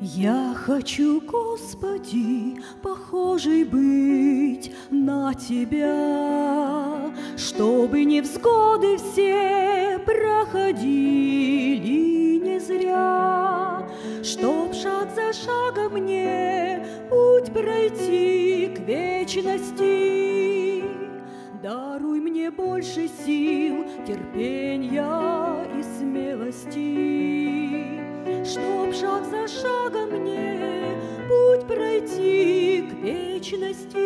Я хочу, Господи, похожей быть на Тебя, Чтобы невзгоды все проходили не зря, Чтоб шаг за шагом мне путь пройти к вечности. Даруй мне больше сил, терпения и смелости, за шагом мне путь пройти к вечности.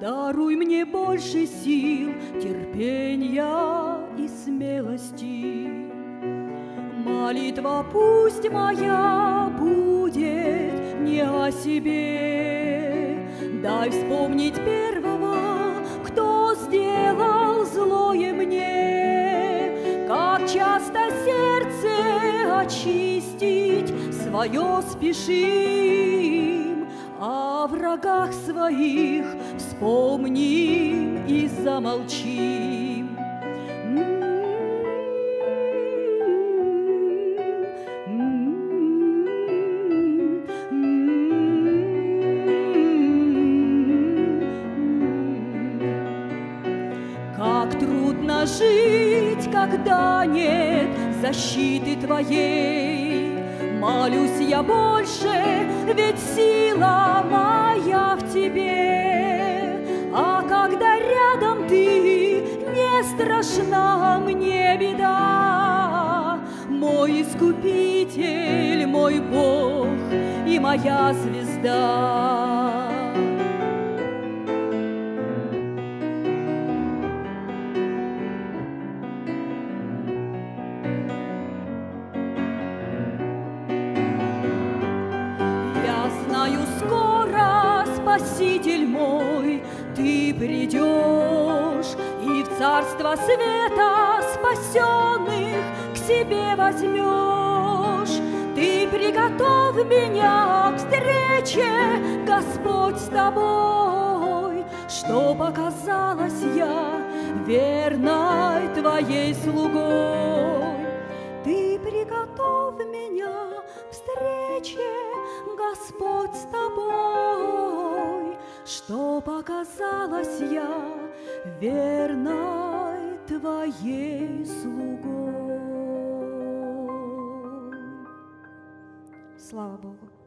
Даруй мне больше сил, терпения и смелости. Молитва пусть моя будет не о себе. Дай вспомнить первого, кто сделал очистить свое спешим, О врагах своих вспомним и замолчим. Как трудно жить, когда нет защиты Твоей. Молюсь я больше, ведь сила моя в Тебе. А когда рядом Ты, не страшна мне беда. Мой Искупитель, мой Бог и моя звезда. Спаситель мой, Ты придешь и в царство света спасенных к себе возьмешь. Ты приготовь меня к встрече, Господь, с тобой, Что показалась я верной Твоей слугой. Ты приготовь меня к встрече, Господь, с тобой, Что показалась я верной Твоей слугой. Слава Богу.